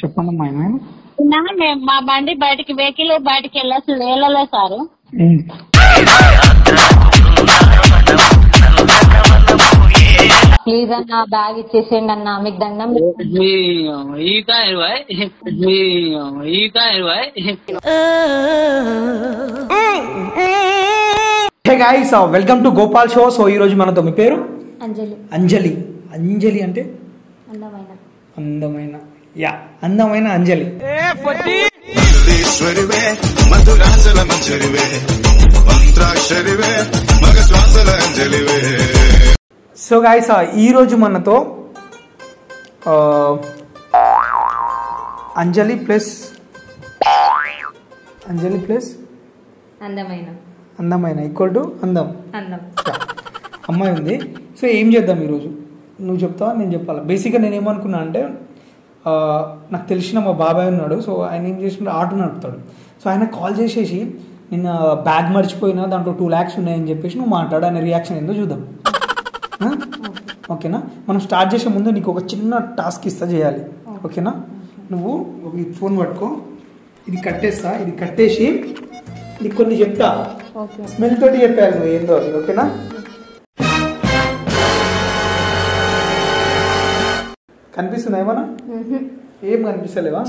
చెప్పండి అమ్మా ఏమైనా నిన్న మేము మా బండి బయటికి వెహికల్ బయటికి వెళ్ళచ్చు వెళ్ళలే సార్. ప్లీజ్ అన్న బ్యాగ్ ఇచ్చేసేయండి అన్న మీకు దండం ఈత ఇరవై ఈత ఇరవై hey guys welcome to Gopal show so ఈ రోజు మనతో మీ పేరు? అంజలి. అంజలి. అంజలి అంటే? అందమైన. అందమైన. యా అందమైన అంజలి. సో గాయస్ ఈ రోజు మనతో ఆ, అంజలి ప్లస్ అంజలి ప్లస్ అందమైన. అందమైన ఈక్వల్ టు అందం. అందం. అమ్మాయి ఉంది. సో ఏం చేద్దాం ఈరోజు? నువ్వు చెప్తావా? నేను చెప్పాలా? బేసిక్గా నేను ఏమనుకున్నా అంటే నాకు తెలిసిన మా బాబాయ్ ఉన్నాడు. సో ఆయన ఏం చేస్తుంటే ఆటో నడుపుతాడు. సో ఆయన కాల్ చేసేసి నిన్న బ్యాగ్ మర్చిపోయినా దాంట్లో టూ ల్యాక్స్ ఉన్నాయని చెప్పేసి నువ్వు మాట్లాడు. ఆయన రియాక్షన్ ఏందో చూద్దాం? ఓకేనా? మనం స్టార్ట్ చేసే ముందు నీకు ఒక చిన్న టాస్క్ ఇస్తా చేయాలి. ఓకేనా? నువ్వు ఫోన్ పట్టుకో. ఇది కట్టేస్తా. ఇది కట్టేసి నీకు కొన్ని చెప్తా. స్మెల్ తోటి చెప్పాలి నువ్వు ఏందో అది ఓకేనా? కనిపిస్తుంది ఏమన్నా? ఏం కనిపిస్తలేవా?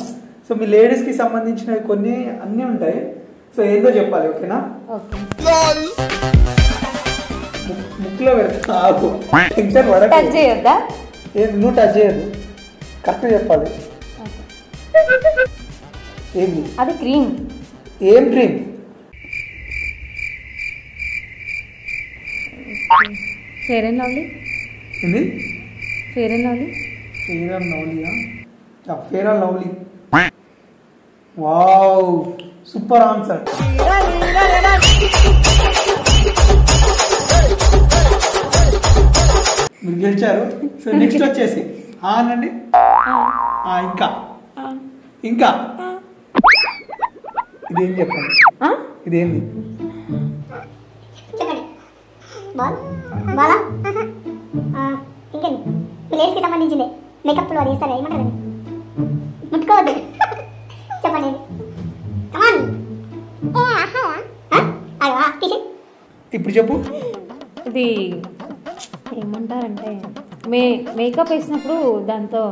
సో మీ లేడీస్కి సంబంధించినవి కొన్ని అన్నీ ఉంటాయి. సో ఏందో చెప్పాలి ఓకేనా? ముక్కులో పెడతా ఆగు. టెన్షన్ పడకు. టచ్ చేయొద్దా? ఏం నువ్వు టచ్ చేయదు కరెక్ట్ చెప్పాలి. ఏంది? అది క్రీమ్. ఏం క్రీమ్? ఫేర్ అండ్ లవ్లీ ఏంది? Fair and Lovely fair and లవ్లీయా Fair and Lovely. Wow super answer. మీరు గెలిచారు. సో నెక్స్ట్ వచ్చేసి. ఆ అనండి. ఆ, ఇంకా. ఇంకా. ఇదేం చెప్పండి? ఇదేంది? బాల్ బాలా? ఇంకేంది? మీ లేడీస్కి సంబంధించింది మేకప్లో అది ఇస్తారు? ఏమంటారు అది? ముట్టుకోవద్దు. చెప్పండి. కమాన్ ఇప్పుడు చెప్పు. ఇది ఏమంటారంటే మే మేకప్ వేసినప్పుడు దాంతో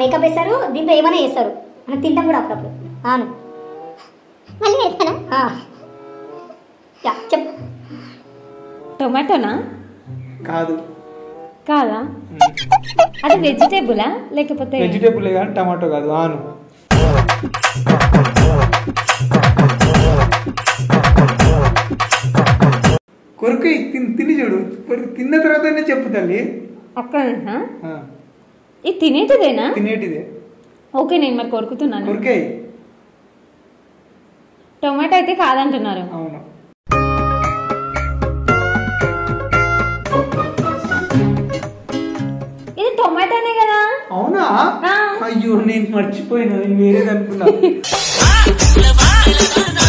మేకప్ వేస్తారు దీంట్లో ఏమైనా చేస్తారు. మనం తింటాం కూడా అప్పుడప్పుడు. అవును. మళ్ళీ వేస్తానా యా చెప్పు. టొమాటోనా? కాదు. కాదా? అది వెజిటేబులా? లేకపోతే వెజిటేబుల్ కానీ టమాటో కాదు ఆను. కొరకు తిని తిని చూడు. కొరకు తిన్న తర్వాతనే చెప్పు తల్లి. ఆ, ఇది తినేటిదేనా? తినేటిదే. ఓకే నేను మరి కొరుకుతున్నాను. కొరికే. టొమాటో అయితే కాదంటున్నారు. అవును. టొమాటోనే కదా. అవునా. అయ్యో నేను మర్చిపోయినా నేను వేరేది అనుకున్నా.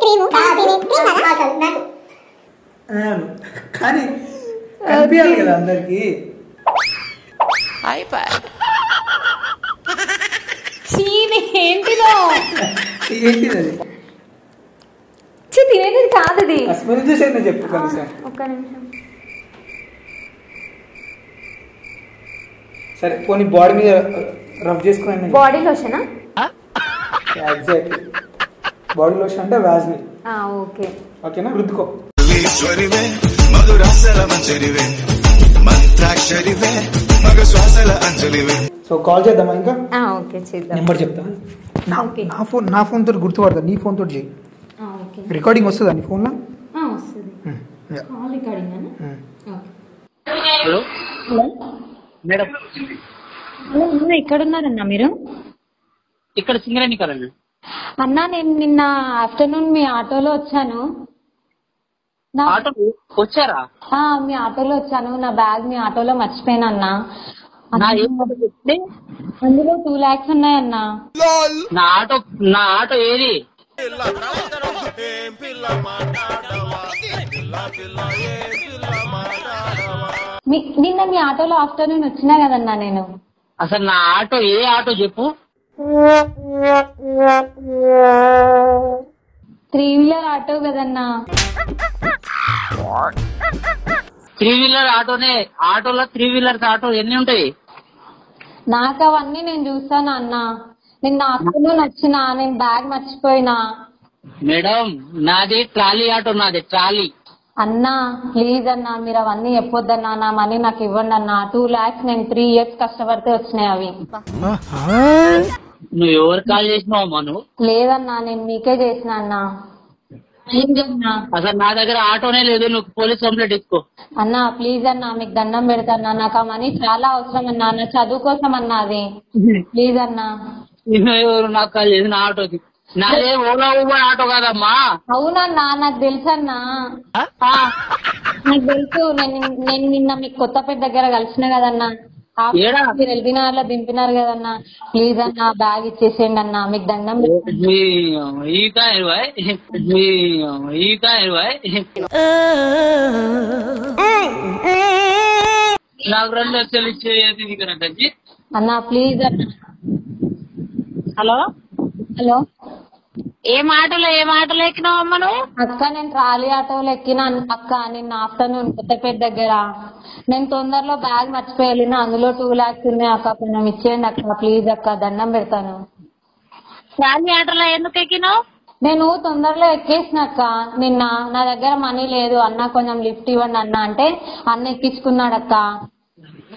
క్రీము క్రీమ్ కానీ కనిపించాలి కదా అందరికి. చీని ఏంటిదో ఏంటిది? అది చీ తినేది కాదు ఇది. ఆ స్మెల్ చూసి అయినా చెప్పు ఒక్క నిమిషం. సరే పోనీ బాడీ మీద రబ్ చేసుకుని అయినా చెప్పు. బాడీ లోషనా ఎగ్జాక్ట్లీ బాడీ లోషన్ అంటే వ్యాజ్ని ఓకే. ఓకేనా? రుద్దుకో. సో కాల్ చేద్దామా ఇంకా? ఓకే చేద్దాం. నెంబర్ చెప్తా? నా ఫోన్ నా ఫోన్ తోటి గుర్తుపడతా నీ ఫోన్ తోటి చేయి. ఓకే. రికార్డింగ్ వస్తుందా నీ ఫోన్లో? వస్తుంది. Call recording okay. మేడం అన్న ఎక్కడున్నారన్నా మీరు? ఇక్కడ సింగరేణి కదండి అన్నా నేను నిన్న ఆఫ్టర్నూన్ మీ ఆటోలో వచ్చాను. నా ఆటో వచ్చారా? ఆ, మీ ఆటోలో వచ్చాను. నా బ్యాగ్ మీ ఆటోలో మర్చిపోయాను అన్నా. నా ఏం ఆటో చెప్తే? అందులో టూ లాక్స్ ఉన్నాయన్నా నా ఆటో నా ఆటో ఏది? మీ నిన్న మీ ఆటోలో ఆఫ్టర్నూన్ వచ్చినా కదన్నా నేను? అసలు నా ఆటో ఏ ఆటో చెప్పు? త్రీ వీలర్ ఆటో కదన్నా? త్రీ వీలర్ ఆటోనే ఆటోలో త్రీ వీలర్స్ ఆటో ఎన్ని ఉంటాయి? నాకు అవన్నీ నేను చూస్తాను అన్న. నిన్న ఆఫ్టర్నూన్ వచ్చిన నేను బ్యాగ్ మర్చిపోయినా. మేడం నాది ట్రాలీ ఆటో నాది ట్రాలీ. అన్నా ప్లీజ్ అన్నా మీరు అవన్నీ చెప్పొద్దన్నా నా మనీ నాకు ఇవ్వండి అన్నా. టూ లాక్స్ నేను త్రీ ఇయర్స్ కష్టపడితే వచ్చినాయి అవి. నువ్వు ఎవరు కాల్ చేసినావు నువ్వు లేదన్నా నేను మీకే చేసిన అన్నా. అసలు నా దగ్గర ఆటోనే లేదు నువ్వు పోలీస్ కంప్లైంట్ ఇచ్చుకో. అన్నా ప్లీజ్ అన్నా మీకు దండం పెడతాన్నా నాకు ఆ మనీ చాలా అవసరం అన్నా. నా చదువు కోసం అన్నా అది. ప్లీజ్ అన్నా. నువ్వు ఎవరు నాకు కాల్ చేసిన ఆటోకి? నాదే ఓలా ఊబర్ ఆటో కాదమ్మా. అవునన్నా నాకు తెలుసన్నా. ఆ, నాకు తెలుసు. నేను నేను నిన్న మీకు కొత్తపేట దగ్గర కలిసిన కదన్నా. ఏడా? మీరు దింపినారు కదన్నా. ప్లీజ్ అన్నా బ్యాగ్ ఇచ్చేసేయండి అన్నా. మీకు దండం నాకు రెండు లక్షలు ఇచ్చేది అన్నా ప్లీజ్ అన్నా. హలో? హలో? ఏ మాటలో ఏ మాటలు ఎక్కినావు అమ్మ నువ్వు? అక్క నేను ట్రాలీ ఆటోలో ఎక్కిన అక్క నిన్న ఆఫ్టర్నూన్ కొత్తపేట దగ్గర. నేను తొందరలో బ్యాగ్ మర్చిపోయి వెళ్ళిన అందులో టూ లాక్స్ ఉన్నాయి అక్క కొంచెం ఇచ్చేయండి అక్క ప్లీజ్ అక్క దండం పెడతాను. శాలి ఆటలో ఎందుకు ఎక్కినావు? నేను తొందరలో ఎక్కేసినాక నిన్న నా దగ్గర మనీ లేదు అన్న కొంచెం లిఫ్ట్ ఇవ్వండి అన్న అంటే అన్న ఎక్కించుకున్నాడు అక్క.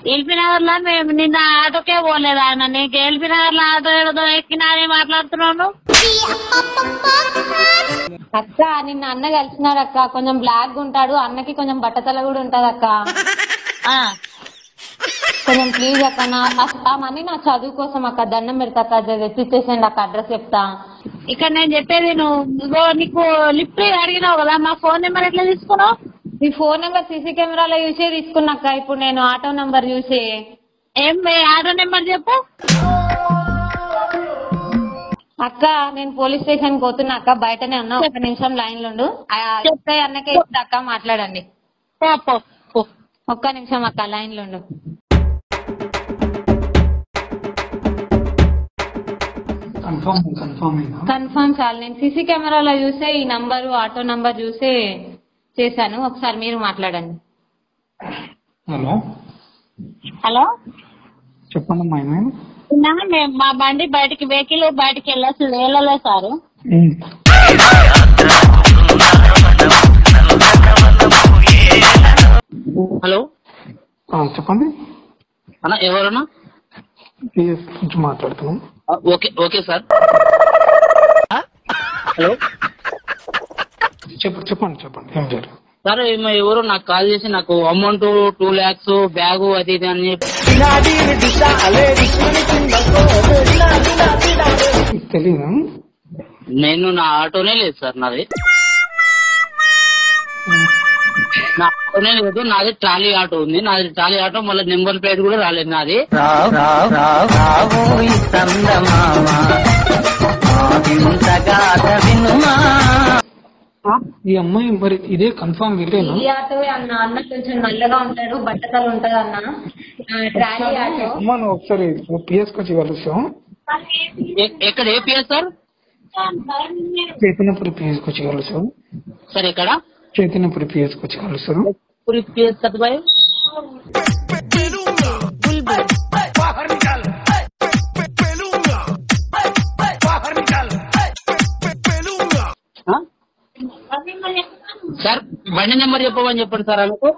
ఎల్పీ నగర్లో మేము నిన్న ఆటోకే పోలేదు ఆయన. నీకు ఎల్పీ నగర్లో ఆటో ఏదో ఎక్కినా అని మాట్లాడుతున్నావు నువ్వు? అక్క నిన్న అన్న కలిసినాడు అక్క. కొంచెం బ్లాక్ ఉంటాడు. అన్నకి కొంచెం బట్టతల కూడా ఉంటది అక్క. కొంచెం ప్లీజ్ అక్క నా ఆ- మనీ నా చదువు కోసం అక్క దండం పెడతా తెచ్చిచ్చేసేయండి అక్క అడ్రస్ చెప్తా. ఇక్కడ నేను చెప్పేది నువ్వు నీకు లిఫ్ట్ అడిగినావు కదా మా ఫోన్ నెంబర్ ఎట్లా తీసుకున్నావు? మీ ఫోన్ నెంబర్ సీసీ కెమెరాలో చూసే తీసుకున్నాక ఇప్పుడు నేను ఆటో నెంబర్ చూసి ఏం మీ ఆటో నెంబర్ చెప్పు? అక్క నేను పోలీస్ స్టేషన్ పోతున్నా అక్క బయటనే ఉన్నా ఒక నిమిషం లైన్లో చెప్తే అన్నకే అక్క మాట్లాడండి. పో, పో, పో. ఒక్క నిమిషం అక్క లైన్లో ఉండు. కన్ఫర్మ్ కన్ఫర్మ్ చాలు. నేను సీసీ కెమెరాలో చూసే ఈ నంబరు ఆటో నంబర్ చూసే చేశాను. ఒకసారి మీరు మాట్లాడండి. హలో. హలో. చెప్పండి మేము మా బండి బయటికి వెహికల్ బయటికి వెళ్ళచ్చు వెళ్ళలే సారు. హలో. చెప్పండి. అన్న ఎవరన్నా? మాట్లాడుతున్నాం. Okay okay sir? హలో. చెప్పండి. చెప్పండి చెప్పండి. ఏం జరిగింది? సార్ ఏమో ఎవరో నాకు కాల్ చేసి నాకు అమౌంట్ టూ ల్యాక్స్ బ్యాగు అది ఇది అని చెప్పి తెలియదా నేను నా ఆటోనే లేదు సార్ నాది. నా ఆటోనే లేదు నాది ట్రాలీ ఆటో ఉంది. నాది ట్రాలీ ఆటో మళ్ళీ నెంబర్ ప్లేట్ కూడా రాలేదు నాది. ఈ అమ్మాయి మరి ఇదే కన్ఫర్మ్ ఈ ఆటో అన్న అన్న కొంచెం నల్లగా ఉంటాడు బట్టతలు ఉంటది అన్న. ఆ, ట్రాలీ ఆటో. అమ్మా నువ్వు ఒకసారి పిఎస్ వచ్చి కలుస్తాం. ఎక్కడ ఏ పిఎస్ సార్? చైతన్యపురి పిఎస్ వచ్చి కలుస్తాం. సార్ ఎక్కడ? చైతన్యపురి పిఎస్ వచ్చి కలుస్తారు పూరి పిఎస్ సత్బాయ్ బండి నెంబర్ చెప్పమని చెప్పండి సార్ అనుకో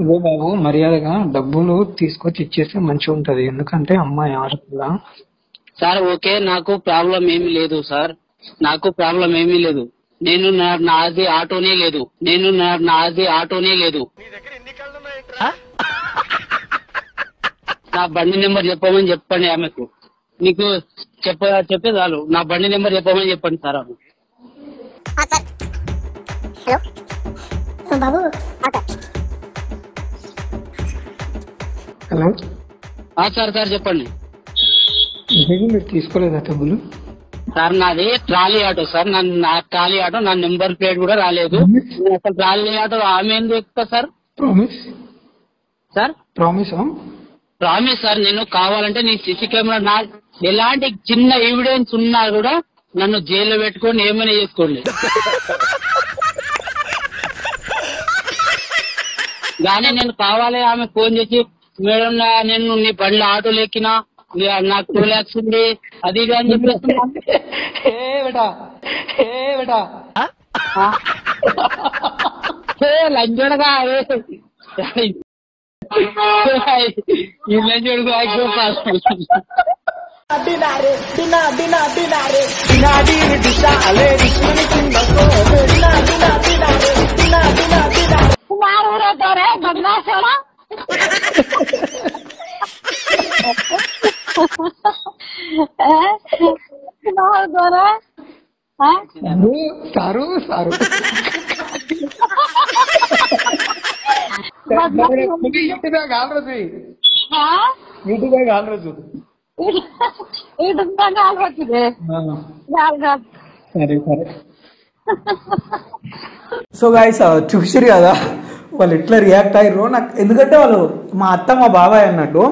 బాబు మర్యాదగా డబ్బులు తీసుకొచ్చి ఇచ్చేస్తే మంచిగా ఉంటది. ఎందుకంటే అమ్మాయి ఆడపిల్ల సార్ ఓకే నాకు ప్రాబ్లం ఏమీ లేదు సార్. నాకు ప్రాబ్లం ఏమీ లేదు. నేను నాది ఆటోనే లేదు. నేను నా- నాది ఆటోనే లేదు? నా బండి నెంబర్ చెప్పమని చెప్పండి ఆమెకు. నీకు చెప్ప చెప్పే చాలు. నా బండి నెంబర్ చెప్పమని చెప్పండి సార్ ఆమె సార్. హలో? బాబు? హలో? ఆ, సార్ సార్ చెప్పండి. మీరు తీసుకోలేదా డబ్బులు? సార్ నాది ట్రాలీ ఆటో సార్. నా నా ట్రాలీ ఆటో నా నెంబర్ ప్లేట్ కూడా రాలేదు. నేను అసలు ట్రాలీ ఆటో ఆమె ఎందుకు ఎక్కుతా sir? Promise sir? ప్రామిసా promise sir నేను కావాలంటే నీ సీసీ కెమెరా నా ఎలాంటి చిన్న ఎవిడెన్స్ ఉన్నా కూడా నన్ను జైల్లో పెట్టుకొని ఏమైనా చేసుకోండి. కానీ నేను కావాలి ఆమె ఫోన్ చేసి మేడం నా- నేను నీ బండ్ల ఆటోలు ఎక్కినా నీ- నాకు టూ ల్యాక్స్ ఉంది అది ఇది అని చెప్పేసి कुमार हो रहा डर है बदमाश हो रहा कुमार हो रहा સારું સારું યુટ્યુબે ઘાલરો છું હા યુટ્યુબે ઘાલરો છું યુટ્યુબમાં ઘાલરો છું ઘાલ ઘાલ અરે ખરે సో గాయస్ uh, చూసిరు కదా వాళ్ళు ఎట్లా రియాక్ట్ అయ్యారు నాకు ఎందుకంటే వాళ్ళు మా అత్త మా బాబాయ్ అన్నట్టు.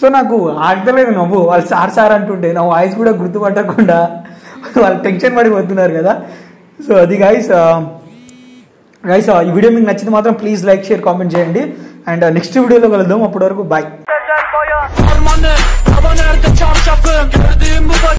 సో నాకు ఆడతలేదు నవ్వు. వాళ్ళు సార్ సార్ అంటుంటే నా వాయిస్ కూడా గుర్తుపట్టకుండా వాళ్ళు టెన్షన్ పడిపోతున్నారు కదా. సో అది గాయస్ గైస్ uh, uh, ఈ వీడియో మీకు నచ్చింది మాత్రం ప్లీజ్ లైక్ షేర్ కామెంట్ చేయండి. అండ్ నెక్స్ట్ వీడియోలో కలుద్దాం. అప్పటి వరకు బాయ్